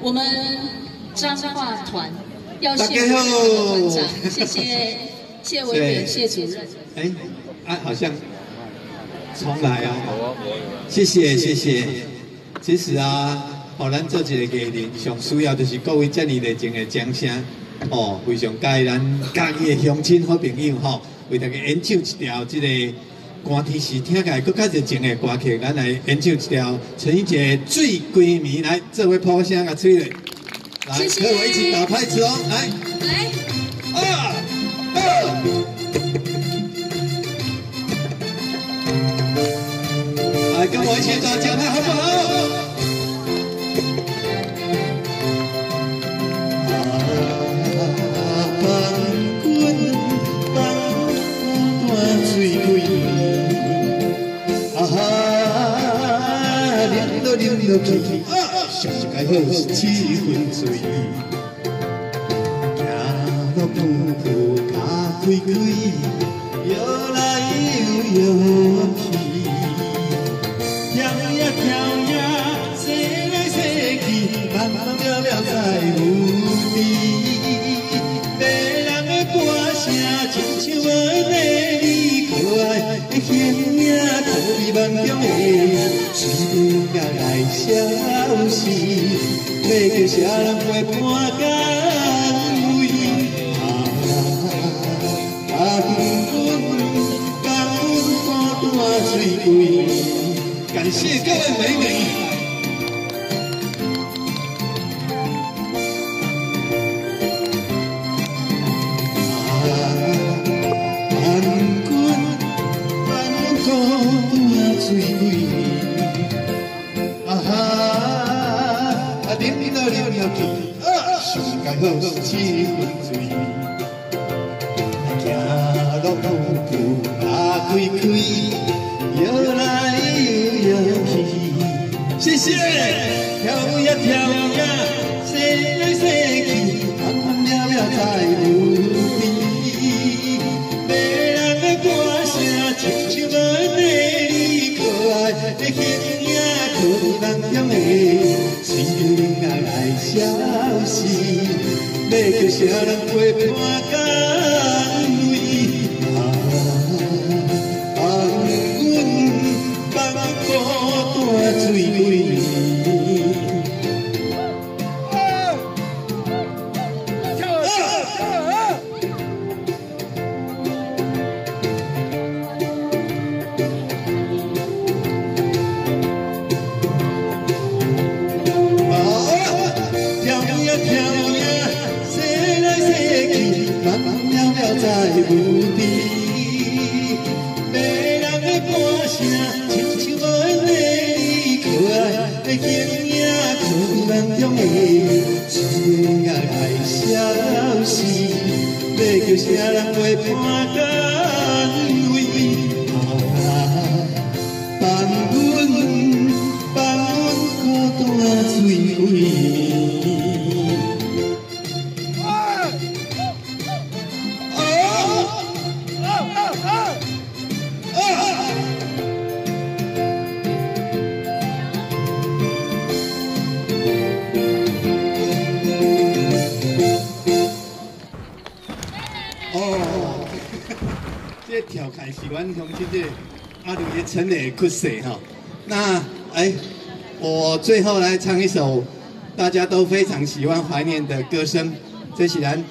我们彰化团要谢谢团长，谢谢谢委员、谢主任。哎，啊，好像重来啊！谢谢谢谢。其实啊，好咱做一个艺人，上需要就是各位这么热情的掌声哦，非常感谢咱家己的乡亲好朋友吼，为大家演唱一条这个。歌天时听起来更加热情的歌曲，咱来演唱一条陈奕杰《醉闺蜜》，来，这位破声啊，吹嘞，来，跟我一起打拍子哦，来，来，二二，来，跟我一起打节拍，好不好？落去，世界好是七分醉，行路步步脚开开，摇来又摇去，跳呀跳呀，西来西去，慢慢渺渺在无来。消息，要叫啥人陪伴干位？啊，阮感阮肝断谢各位美女。好是七分醉，行路步步马开开，摇来摇去。谢谢，跳呀跳呀，西来西去，慢慢了了在雾里。别人的歌声，亲像我美丽可爱的形影，可比梦中的水啊来消息。要叫谁人陪亲像我美丽可爱的形影，可人中的最爱消息，要叫谁人陪伴干位？放阮放阮孤单醉哦这调侃是阮乡亲这阿鲁的陈的故事哈。那哎，我最后来唱一首大家都非常喜欢怀念的歌声，这是咱。